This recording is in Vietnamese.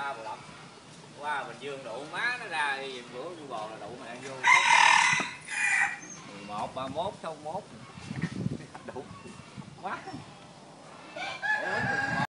qua bò lọc qua bình dương đủ má nó ra đi, bữa vô bò là đủ mẹ vô. Thốt bỏ mười một, ba mốt, sáu mốt.